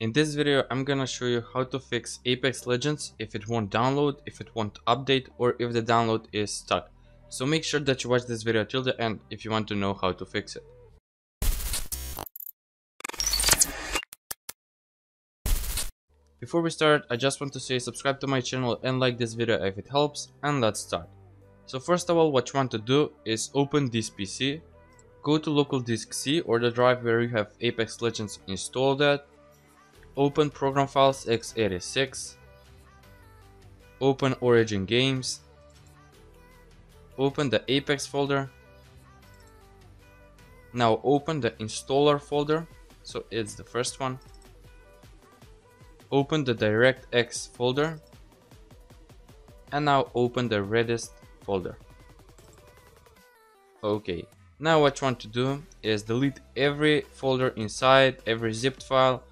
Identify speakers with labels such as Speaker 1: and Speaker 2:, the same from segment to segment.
Speaker 1: In this video, I'm gonna show you how to fix Apex Legends if it won't download, if it won't update, or if the download is stuck. So make sure that you watch this video till the end if you want to know how to fix it. Before we start, I just want to say subscribe to my channel and like this video if it helps, and let's start. So first of all, what you want to do is open this PC, go to local disk C or the drive where you have Apex Legends installed at, open program files x86, open Origin Games, open the Apex folder, now open the installer folder, so it's the first one, open the DirectX folder. And now open the Redist folder. Okay, now what you want to do is delete every folder inside, every zipped file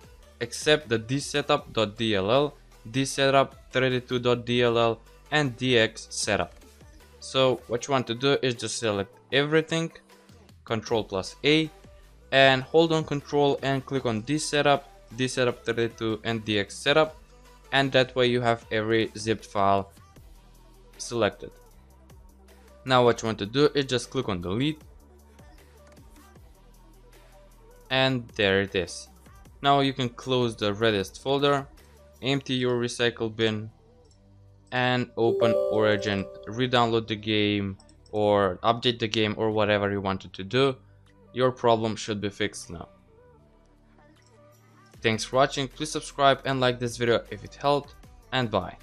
Speaker 1: except the dsetup.dll, dsetup32.dll and dxsetup. So what you want to do is just select everything, Control plus A and hold on Control and click on dsetup dsetup32 and dxsetup and that way you have every zipped file selected. Now what you want to do is just click on delete and there it is. Now you can close the Redist folder, empty your recycle bin and open Origin, re-download the game or update the game or whatever you wanted to do. Your problem should be fixed now. Thanks for watching, please subscribe and like this video if it helped, and bye.